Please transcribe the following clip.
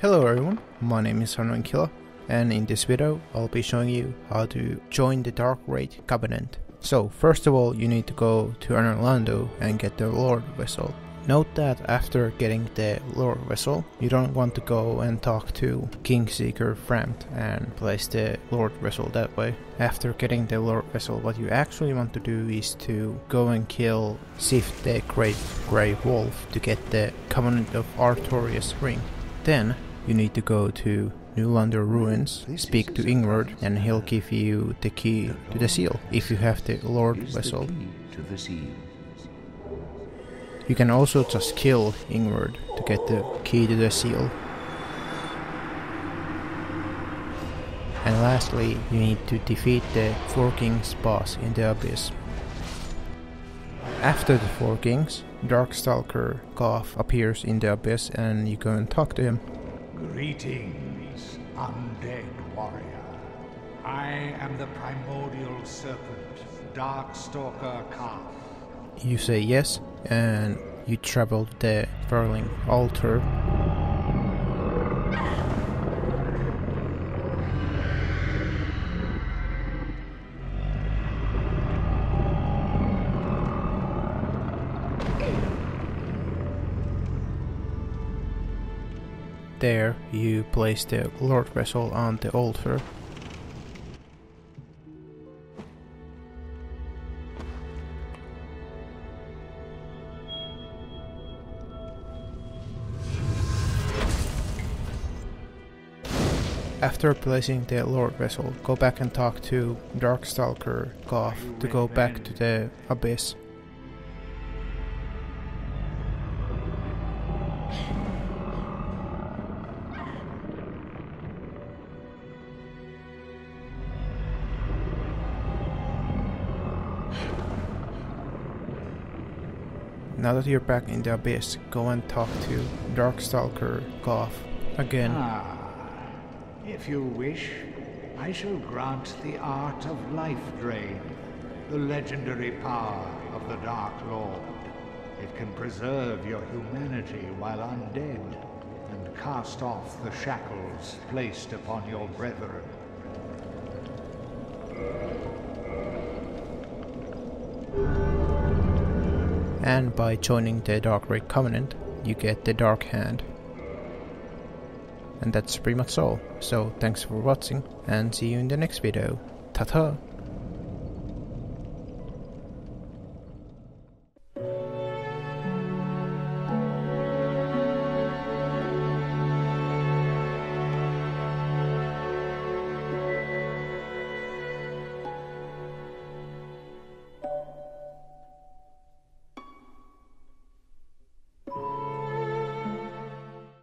Hello everyone, my name is Annoying Killah, and in this video I'll be showing you how to join the Darkwraith Covenant. So first of all you need to go to Anor Londo and get the Lord Vessel. Note that after getting the Lord Vessel, you don't want to go and talk to Kingseeker Frampt and place the Lord Vessel that way. After getting the Lord Vessel, what you actually want to do is to go and kill Sif the Great Grey Wolf to get the Covenant of Artorias ring. Then you need to go to New Londo Ruins, speak to Ingward, and he'll give you the key to the seal if you have the Lord Vessel. to the seal. You can also just kill Ingward to get the key to the seal. And lastly, you need to defeat the Four Kings boss in the Abyss. After the Four Kings, Darkstalker Kaathe appears in the Abyss and you go and talk to him. Greetings, undead warrior. I am the primordial serpent, Darkstalker Kaathe. You say yes, and you travel the Firelink altar. There, you place the Lord Vessel on the altar. After placing the Lord Vessel, go back and talk to Darkstalker Kaathe to go back to the Abyss. Now that you're back in the Abyss, go and talk to Darkstalker Kaathe again. Ah, if you wish, I shall grant the art of life drain, the legendary power of the Dark Lord. It can preserve your humanity while undead and cast off the shackles placed upon your brethren. And by joining the Darkwraith Covenant, you get the Dark Hand. And that's pretty much all. So thanks for watching and see you in the next video. Ta-ta!